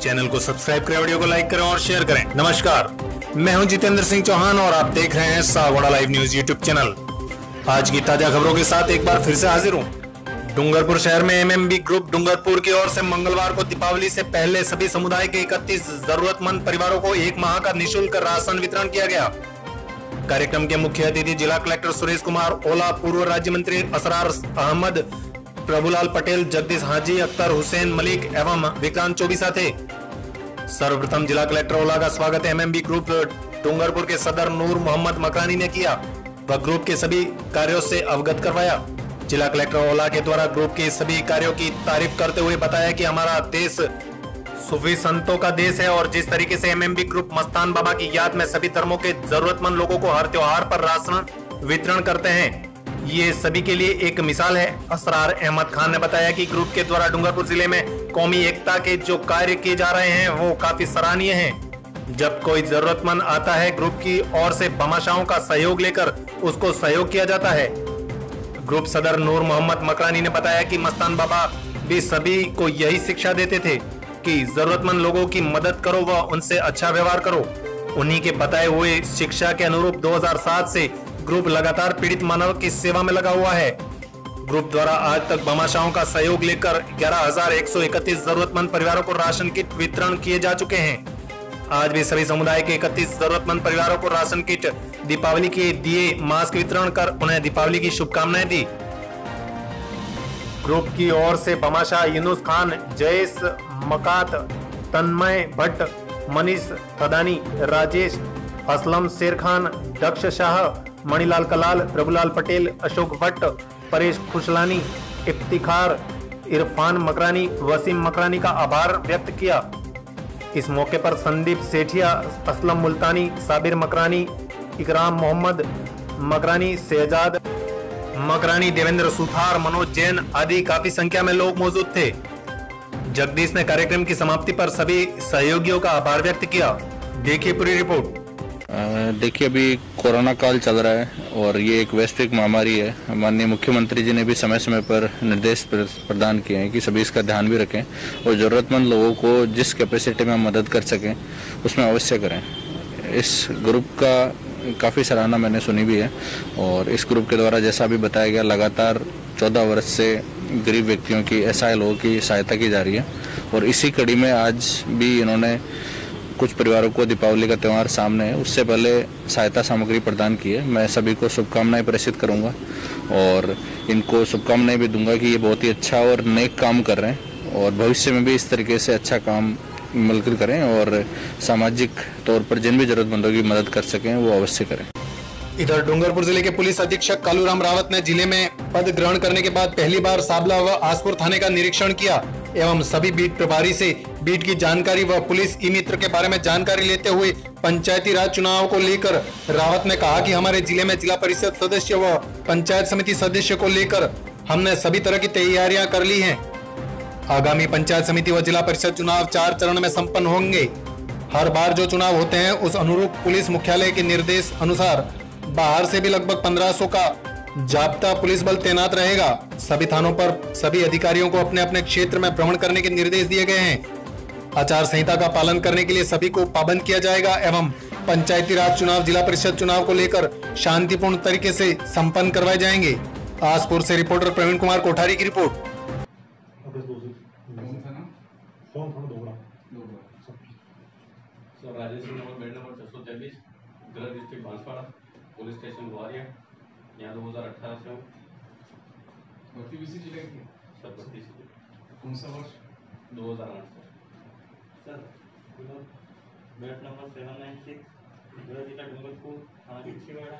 Channel को subscribe करें, video को लाइक करें और शेयर करें। नमस्कार, मैं हूँ जितेंद्र सिंह चौहान और आप देख रहे हैं Sagwara live news YouTube channel. आज की ताज़ा खबरों के साथ एक बार फिर से हाजिर हूँ। डूंगरपुर शहर में एमएमबी ग्रुप डूंगरपुर की ओर से मंगलवार को दीपावली से पहले सभी समुदाय के 31 जरूरतमंद परिवारों को एक माह का निशुल्क राशन वितरण किया गया। कार्यक्रम के मुख्य अतिथि जिला कलेक्टर सुरेश कुमार, ओला पूर्व राज्य मंत्री असरार अहमद प्रभुलाल पटेल, जगदीश हाजी, अख्तर हुसैन मलिक एवं विक्रांत चौबीसा थे सर्वप्रथम जिला कलेक्टर ओला का स्वागत एमएमबी ग्रुप डूंगरपुर के सदर नूर मोहम्मद मकानी ने किया। व ग्रुप के सभी कार्यों से अवगत करवाया। जिला कलेक्टर ओला के द्वारा ग्रुप के सभी कार्यों की तारीफ़ करते हुए बताया कि हमारा देश सूफी संतों का देश है और जिस तरीके से एमएमबी ग्रुप मस्तान बाबा की याद में सभी धर्मों के जरूरतमंद लोगों को हर त्योहार पर राशन वितरण करते हैं ये सभी के लिए एक मिसाल है। असरार अहमद खान ने बताया कि ग्रुप के द्वारा डूंगरपुर ज़िले में कौमी एकता के जो कार्य किए जा रहे हैं, वो काफ़ी सराहनीय हैं। जब कोई जरूरतमंद आता है ग्रुप की ओर से बमाशाओं का सहयोग लेकर, उसको सहयोग किया जाता है। ग्रुप सदर नूर मोहम्मद मकरानी ने बताया कि मस्तान बाबा भी सभी को यही शिक्षा देते थे कि जरूरतमंद लोगों की मदद करो व उनसे अच्छा व्यवहार करो। उन्हीं के बताए हुए शिक्षा के अनुरूप 2007 से ग्रुप लगातार पीड़ित मानव की सेवा में लगा हुआ है। ग्रुप द्वारा आज तक बमाशाओं का सहयोग लेकर 11,131 जरूरतमंद परिवारों को राशन किट वितरण किए जा चुके हैं। आज भी सभी समुदाय के इकतीस जरूरतमंद परिवारों को राशन किट दीपावली के दिए मास्क वितरण कर उन्हें दीपावली की शुभकामनाएँ दी। ग्रुप की ओर से बमाशाह यूनुस खान जयेश मकात तन्मय भट्ट मनीष थदानी राजेश असलम शेर खान दक्ष शाह मणिलाल कलाल प्रभुलाल पटेल, अशोक भट्ट, परेश खुशलानी, इफ्तिखार, इरफान मकरानी, वसीम मकरानी का आभार व्यक्त किया। इस मौके पर संदीप सेठिया, असलम मुल्तानी, साबिर मकरानी, इकराम मोहम्मद, मकरानी शहजाद मकरानी देवेंद्र सुथार, मनोज जैन आदि काफ़ी संख्या में लोग मौजूद थे। जगदीश ने कार्यक्रम की समाप्ति पर सभी सहयोगियों का आभार व्यक्त किया। देखिए पूरी रिपोर्ट। देखिए, अभी कोरोना काल चल रहा है और ये एक वैश्विक महामारी है। माननीय मुख्यमंत्री जी ने भी समय समय पर निर्देश प्रदान किए हैं कि सभी इसका ध्यान भी रखें और ज़रूरतमंद लोगों को जिस कैपेसिटी में हम मदद कर सकें, उसमें अवश्य करें। इस ग्रुप का काफ़ी सराहना मैंने सुनी भी है और इस ग्रुप के द्वारा जैसा भी बताया गया, लगातार चौदह वर्ष से गरीब व्यक्तियों की एस लोगों की सहायता की जा रही है और इसी कड़ी में आज भी इन्होंने कुछ परिवारों को दीपावली का त्यौहार सामने है। उससे पहले सहायता सामग्री प्रदान की है। मैं सभी को शुभकामनाएँ प्रेषित करूँगा और इनको शुभकामनाएँ भी दूँगा कि ये बहुत ही अच्छा और नेक काम कर रहे हैं और भविष्य में भी इस तरीके से अच्छा काम मिलकर करें और सामाजिक तौर पर जिन भी जरूरतमंदों की मदद कर सकें, वो अवश्य करें। इधर डूंगरपुर ज़िले के पुलिस अधीक्षक कालूराम रावत ने ज़िले में पद ग्रहण करने के बाद पहली बार साबला व आसपुर थाने का निरीक्षण किया एवं सभी बीट प्रभारी से बीट की जानकारी व पुलिस ई मित्र के बारे में जानकारी लेते हुए पंचायती राज चुनाव को लेकर रावत ने कहा कि हमारे ज़िले में जिला परिषद सदस्य व पंचायत समिति सदस्य को लेकर हमने सभी तरह की तैयारियाँ कर ली हैं। आगामी पंचायत समिति व जिला परिषद चुनाव चार चरण में संपन्न होंगे। हर बार जो चुनाव होते हैं, उस अनुरूप पुलिस मुख्यालय के निर्देश अनुसार बाहर से भी लगभग 1500 का जाप्ता पुलिस बल तैनात रहेगा। सभी थानों पर सभी अधिकारियों को अपने अपने क्षेत्र में भ्रमण करने के निर्देश दिए गए हैं। आचार संहिता का पालन करने के लिए सभी को पाबंद किया जाएगा एवं पंचायती राज चुनाव जिला परिषद चुनाव को लेकर शांतिपूर्ण तरीके से संपन्न करवाए जाएँगे। आसपुर से रिपोर्टर प्रवीण कुमार कोठारी की रिपोर्ट। राजेश नंबर बेड नंबर छः सौ चालीस गृह district Banswara police station Gwalior यहाँ दो हज़ार अठारह से हूँ। भर्ती ज़िले की? सर बत्तीस कौन सा वर्ष? दो हज़ार आठ sir bat number seven nine six गृह जिला डूंगरपुर थाना बिच्छीवाड़ा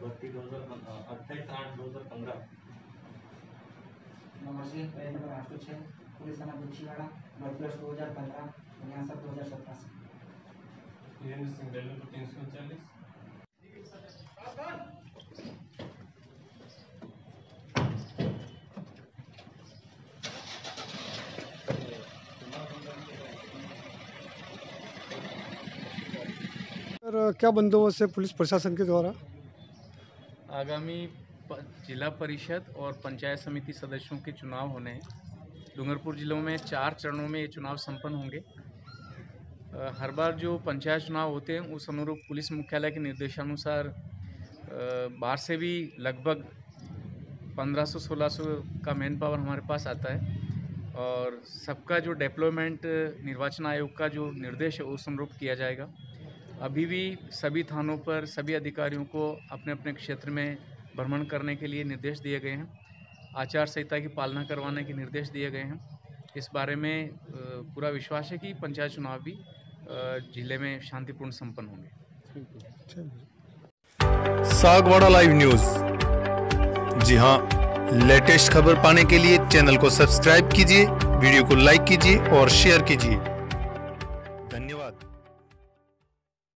भर्ती दो हज़ार अट्ठाईस आठ दो हज़ार पंद्रह नमस्ते पेज नंबर आठ सौ छः पुलिस थाना दो हज़ार पंद्रह दो हज़ार सत्रह से नंबर तीन सौ उनचालीस सर, क्या बंदोबस्त है पुलिस प्रशासन के द्वारा? आगामी जिला परिषद और पंचायत समिति सदस्यों के चुनाव होने हैं। डूंगरपुर जिलों में चार चरणों में ये चुनाव संपन्न होंगे। हर बार जो पंचायत चुनाव होते हैं, उस अनुरूप पुलिस मुख्यालय के निर्देशानुसार बाहर से भी लगभग 1500-1600 का मैन पावर हमारे पास आता है। और सबका जो डेप्लॉयमेंट निर्वाचन आयोग का जो निर्देश है, उस अनुरूप किया जाएगा। अभी भी सभी थानों पर सभी अधिकारियों को अपने अपने क्षेत्र में भ्रमण करने के लिए निर्देश दिए गए हैं। आचार संहिता की पालना करवाने के निर्देश दिए गए हैं। इस बारे में पूरा विश्वास है कि पंचायत चुनाव भी ज़िले में शांतिपूर्ण संपन्न होंगे। Sagwara live news. जी हाँ लेटेस्ट खबर पाने के लिए चैनल को सब्सक्राइब कीजिए वीडियो को लाइक कीजिए और शेयर कीजिए।